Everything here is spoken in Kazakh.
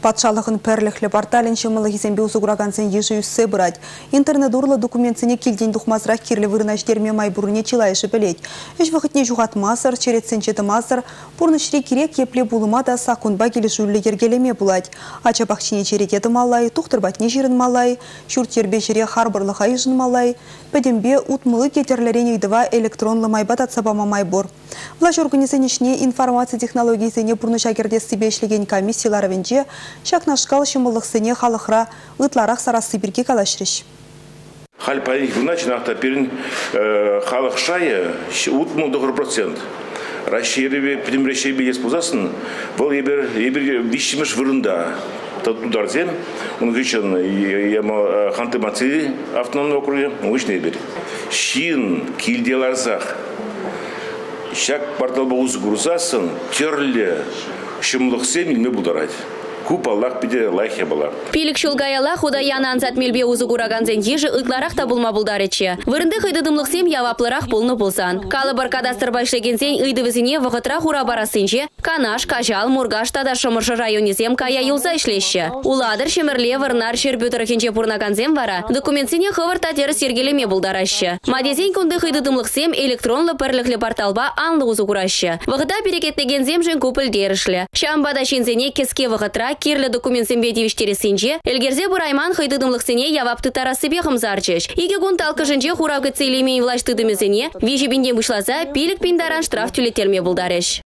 Патшалығын пәрліхлі порталін шымылы кезембе ұзығырагансын еші үссе бұрад. Интернет ұрлы документсіне келден дұқмазырақ керлі вырнаштерме май бұрыне чилайшы білет. Үш вақытне жұғат мазыр, черетсен четі мазыр, бұрнышыре керек епле бұлыма да сақунба келішулі ергелеме бұлад. Ача бақчине черететі малай, тұқтырбатне жерін малай, шүрттербе жере харбырлы хайжын малай, пәдембе ұтмылы кетерлерен едіва электронлы майбат атсабама май бұр. Влаш организанешіне информация технологиясыне бұрныша себе ішлеген комиссиялары венже шакнашкал шымылықсыне халықра ұтларақ сарасы бірге калашырыш. Хал пайник бунач нахта перин э, халық шайы ут мудығыр процент. Раширеве пидемрешей бейес пузасын, бұл ебір, ебір вишіміш вырында. Тударзен, он гычен яма ханты мацы автономный округе, мышный ебір. Шин, килделарзах, шак портал боғыз грузасын, терлі, шымлықсен илме бұдарайды куп Аллах биде лайхе была. Пилик шулгаяла худаяна анзат мелбе узы кураганзен ежі ытларах та булма булдарече. Вырынды хыдыдымлықсем яваплырах болны болсан. Калы бар кадастр башлегенсен ыйдывызине вғытра хура барасынче, канаш, кажал, мургаш тада шымыршы районезем кая юлза ишлеші. Уладыр шемірле вырнар шербютырыхенче пурнаганзем вара, документсене хывыр татері сергелеме булдарашы. Мадезен күнді хыдыдымлықсем электронлы пірліклі порталба анлы узы курашы. Вғыта берекеттегензем жын көпіл дерішлі. Шамбада шинзене кеске керлі документ сенбе сенже, элгерзе бурайман хыйдыдымлықсене явапты тарасы бехым зарчыш. Иге гун талкы жынже хуравгы цейлемей влаш вежі бінден бұшлаза, пилік пиндаран штраф түлетерме бұлдарыш.